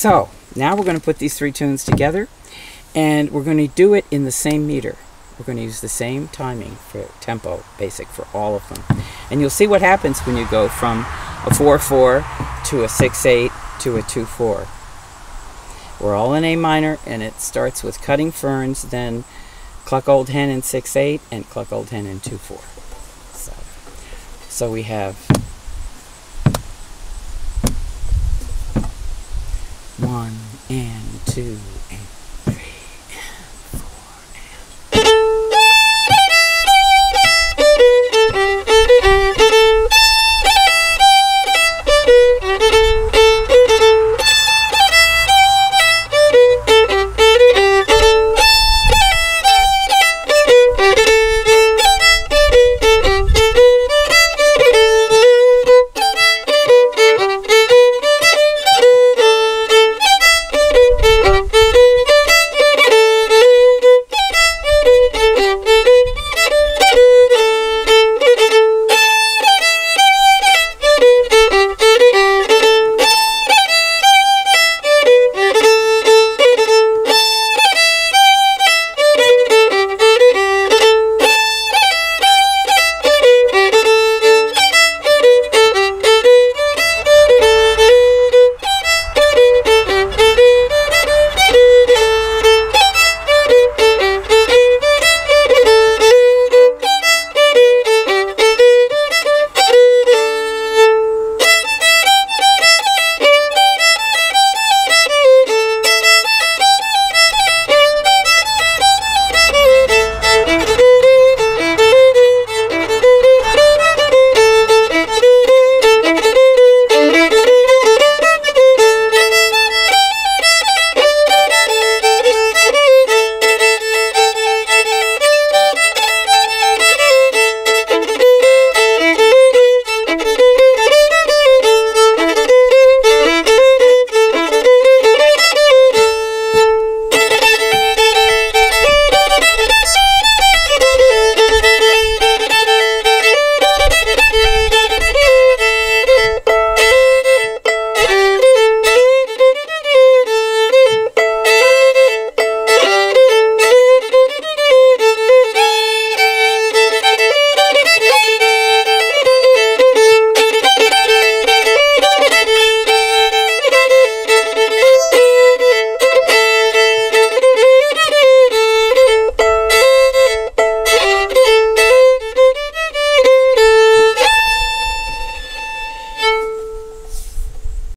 So now we're going to put these three tunes together and we're going to do it in the same meter. We're going to use the same timing for tempo, basic for all of them. And you'll see what happens when you go from a 4-4 to a 6-8 to a 2-4. We're all in A minor and it starts with Cutting Ferns, then Cluck Old Hen in 6-8 and Cluck Old Hen in 2-4. So, so we have one and two and